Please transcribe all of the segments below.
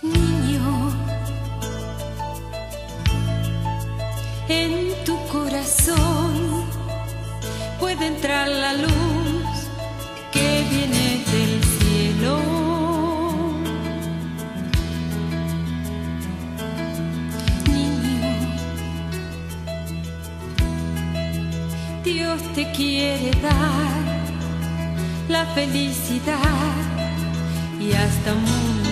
Niño, en tu corazón puede entrar la luz que viene del cielo. Niño, Dios te quiere dar la felicidad y hasta un mundo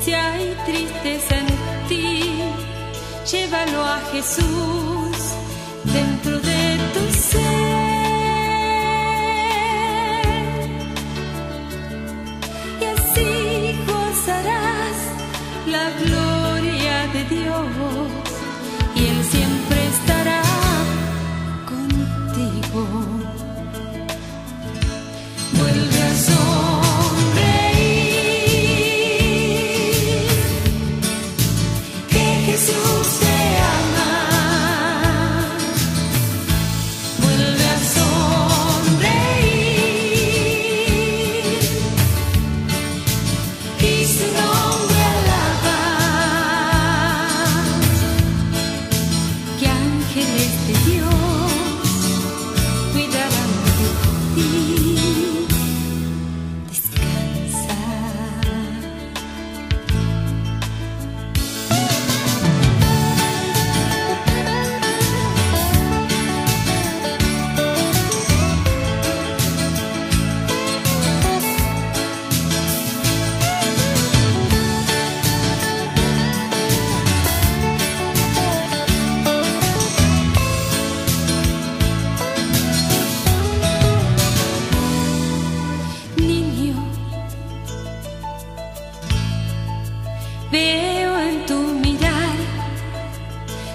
si hay tristeza en ti, llévalo a Jesús. Dentro de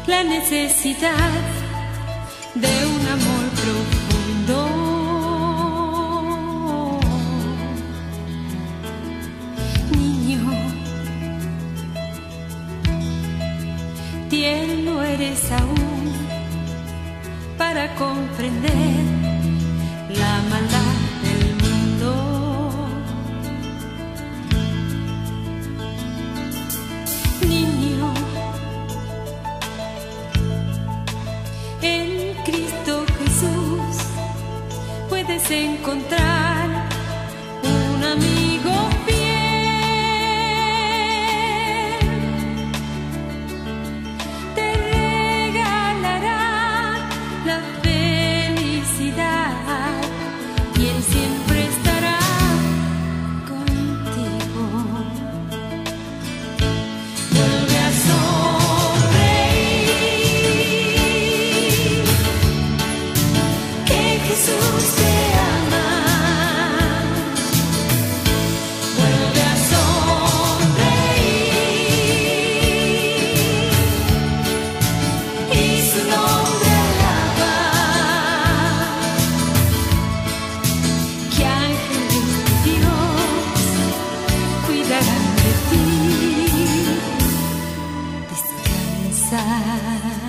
la necesidad de un amor profundo. Niño, tierno eres aún para comprender la maldad encontrar un amigo. side.